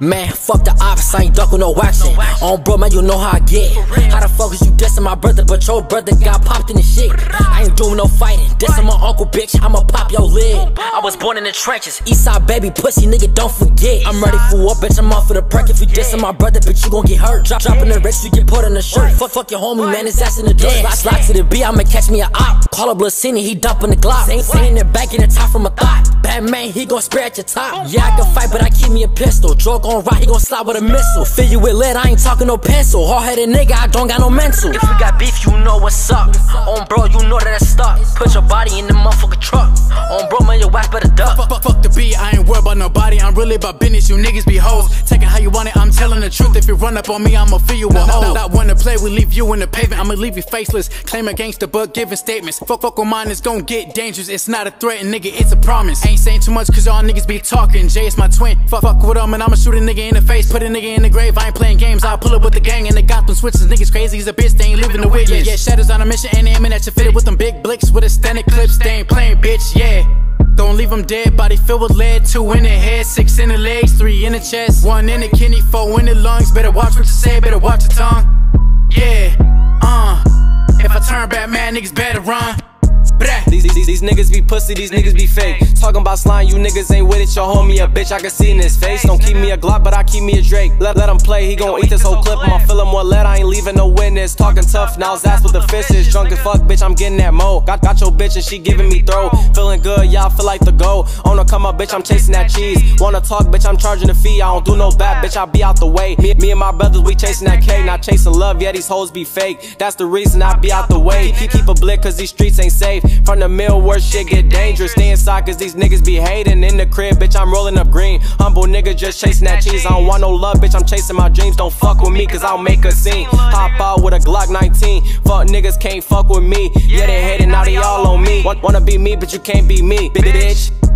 Man, fuck the ops, I ain't duckin' no action. On bro, man, you know how I get. How the fuck is you dissing my brother, but your brother got popped in the shit? I ain't doing no fighting, dissing my uncle, bitch, I'ma pop your lid. I was born in the trenches, Eastside baby, pussy, nigga, don't forget. I'm ready for war, bitch, I'm off for the perk. If you dissing my brother, bitch, you gon' get hurt. Drop, dropping the rich, you get put in the shirt. Fuck, fuck your homie, man, his ass in the dirt. Slide, slide to the B, I'ma catch me a op. Call up Blasini, he dumping the Glock. Saying, saying it back in the top from a thought. Bad man, he gon' spray at your top. Yeah, I can fight, but I keep me a pistol. Drug gon' ride, he gon' slide with a missile. Fill you with lead, I ain't talking no pencil. Hard headed nigga, I don't got no mental. If we got beef, you know what's up. On bro, you know that it's stuck. Put your body in the motherfucking truck. On bro, man, your ass better duck. Fuck, fuck, fuck the beat, I ain't worried about nobody. I'm really about business, you niggas be hoes. The truth. If you run up on me, I'ma fill you a hole. Not, wanna play, we leave you in the pavement. I'ma leave you faceless. Claim against the book, giving statements. Fuck, fuck with mine, it's gon' get dangerous. It's not a threat, nigga, it's a promise. Ain't saying too much, cause y'all niggas be talking. Jay is my twin. Fuck, fuck with him, and I'ma shoot a nigga in the face. Put a nigga in the grave, I ain't playing games. I'll pull up with the gang and they got them switches. Niggas crazy, he's a bitch, they ain't living the witness. Yeah, yeah, shadows on a mission, and aiming at you fitted with them big blicks with extended clips. They ain't playing, bitch, yeah. Don't leave them dead, body filled with lead. Two in the head, six in the legs, three in the chest, one in the kidney, four in the lungs. Better watch what you say, better watch your tongue. Yeah, uh. If I turn back, man, niggas better run. These, these, these niggas be pussy, these niggas be fake. Talking about slime, you niggas ain't with it. Your homie a bitch, I can see in his face. Don't keep me a Glock, but I keep me a Drake. Let, let him play, he gon' eat this whole clip. I'ma fill him more lead, I ain't leaving no witness. Talking tough, now ass with the fishes. Drunk as fuck, bitch, I'm getting that mo. Got, got your bitch and she giving me throw. Feeling good, y'all feel like the go. Come up, bitch, I'm chasing that cheese. Wanna talk, bitch, I'm charging a fee. I don't do no bad, bitch, I be out the way. Me, me and my brothers, we chasing that cake. Not chasing love, yeah, these hoes be fake. That's the reason I be out the way. Keep, a blick, cause these streets ain't safe. From the mill, where shit get dangerous. Stay inside cause these niggas be hating. In the crib, bitch, I'm rolling up green. Humble nigga just chasing that cheese. I don't want no love, bitch, I'm chasing my dreams. Don't fuck with me cause I'll make a scene. Hop out with a Glock 19. Fuck niggas can't fuck with me. Yeah, they hating, now they all on me. Wanna be me, but you can't be me, bitch.